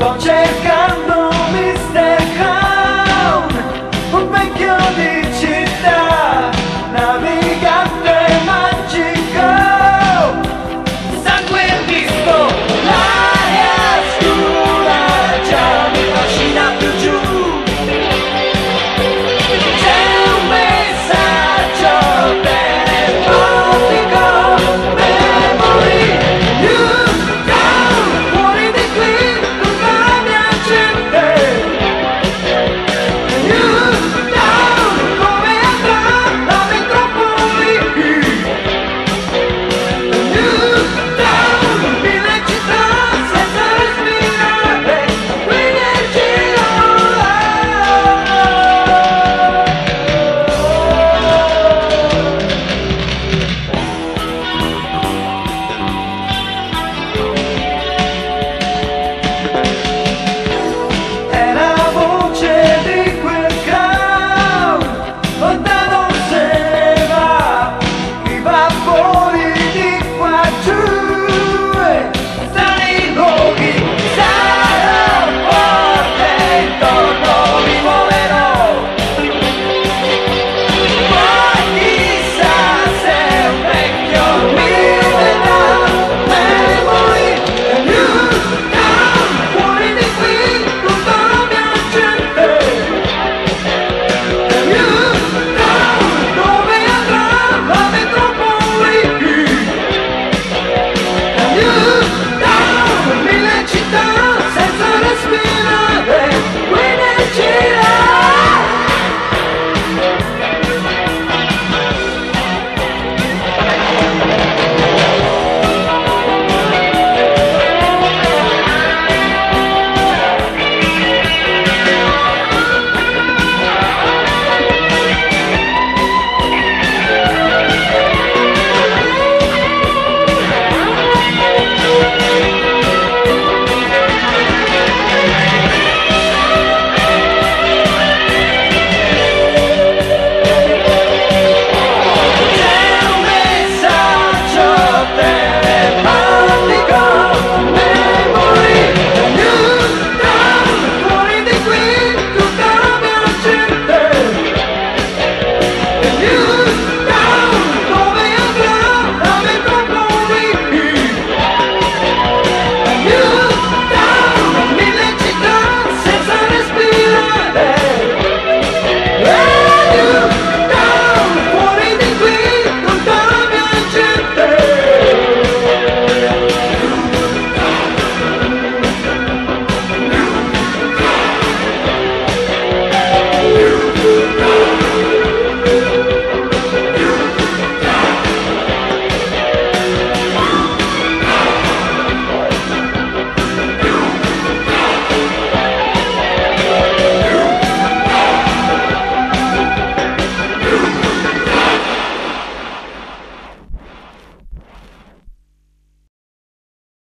Poczekam